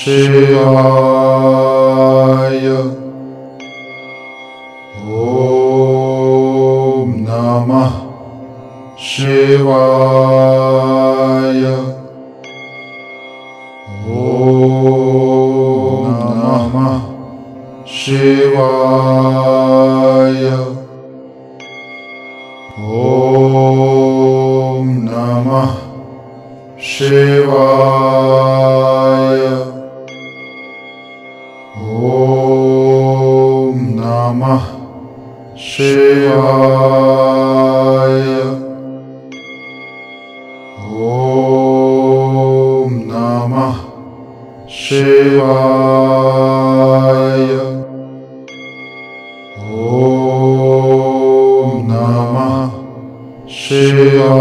शिवाय। ॐ नमः शिवाय। ॐ नमः शिवाय। ॐ नमः शिवाय। शिवाय ॐ नमः शेवाय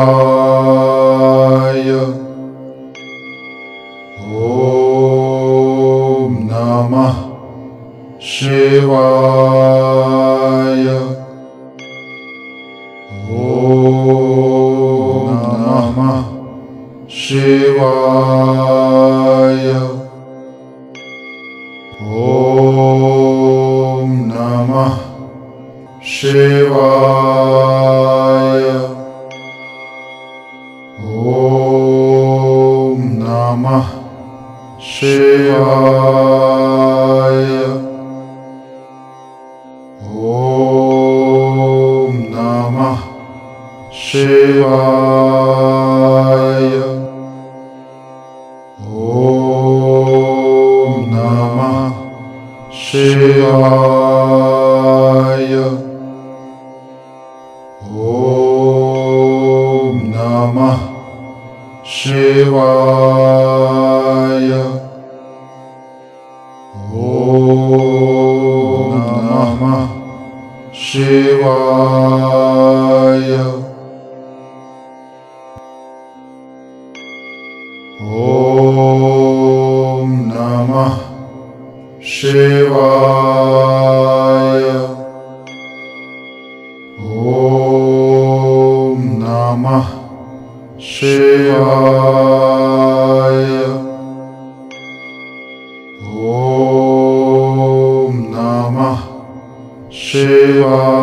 ॐ नमः शिवाय। ॐ नमः शिवाय। शिवाय। ॐ नमः शिवाय। ॐ नमः शिवाय। ॐ नमः शिवाय। ॐ नमः शिवाय।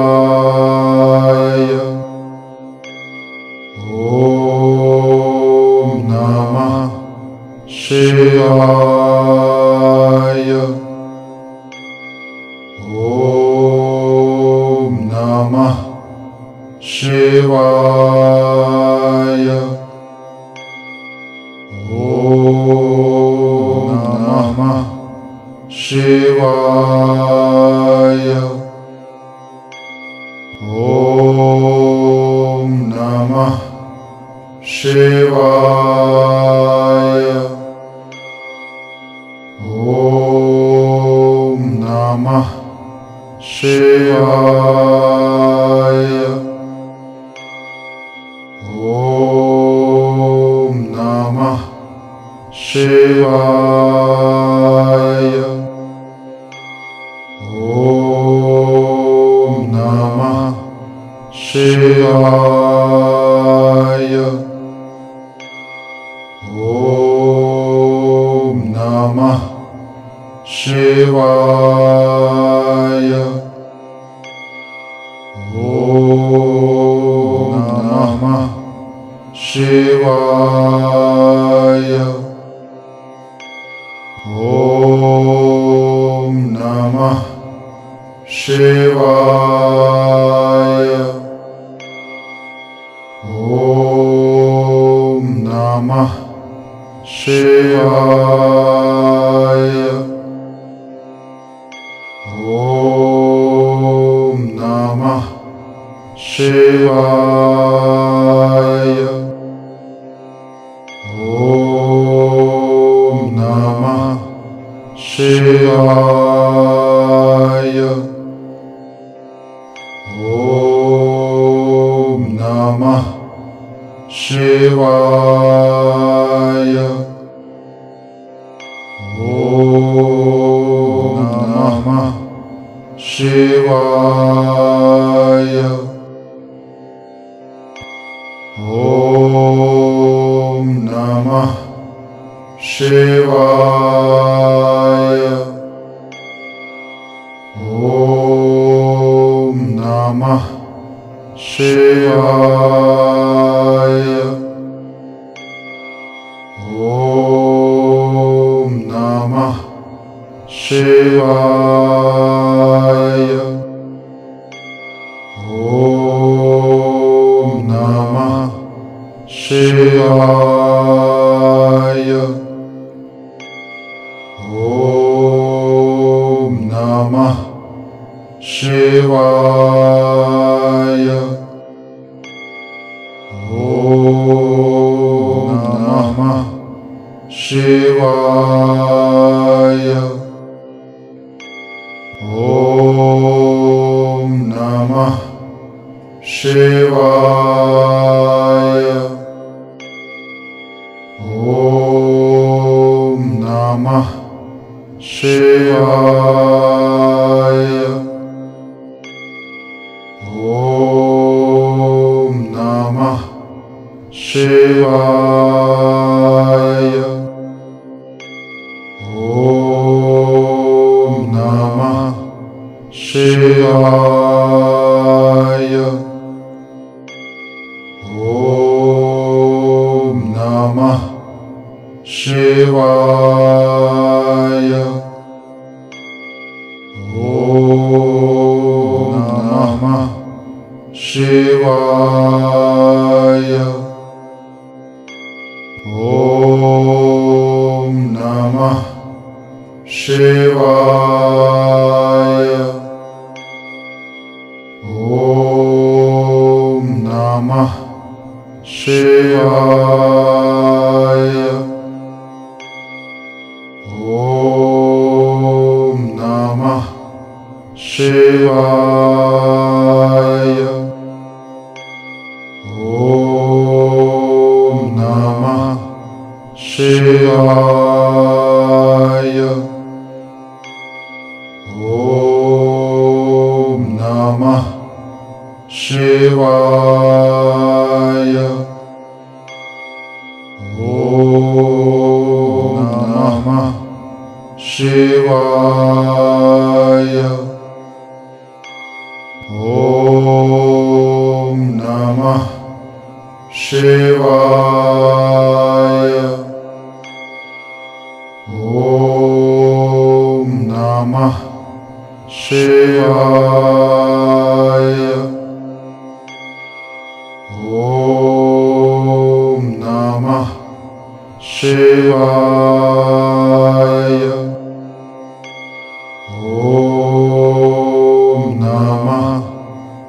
ो नमः शिवाय। Shivaya. ॐ नमः शिवाय। ॐ नमः शिवाय। ॐ नमः शिवाय। シバ शिवाय ॐ नमः शिवाय नमः शिवाय नमः शिवाय शिवाय। ॐ नमः शिवाय। ॐ नमः शिवाय। ॐ नमः शिवाय ॐ नमः शिवाय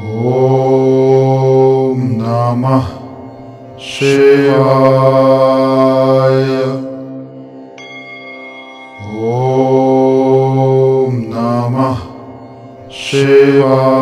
ॐ नमः शिवाय। ॐ नमः शिवाय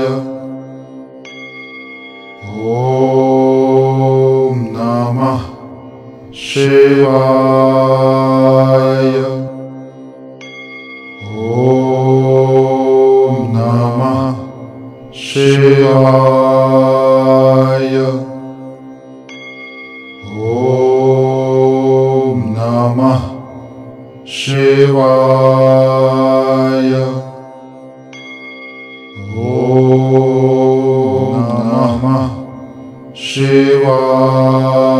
Shiva.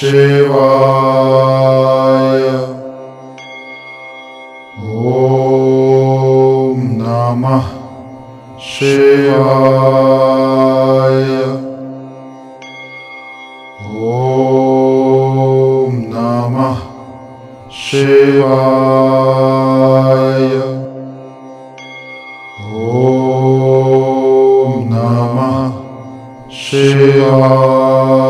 शिवाय ॐ नमः शिवाय ॐ नमः शिवाय ॐ नमः शिवाय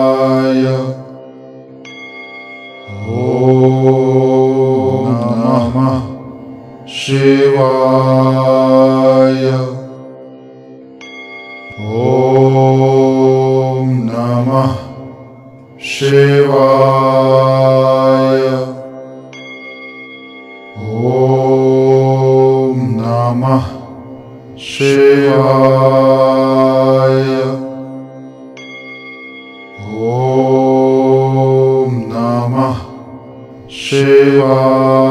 ॐ नमः शिवाय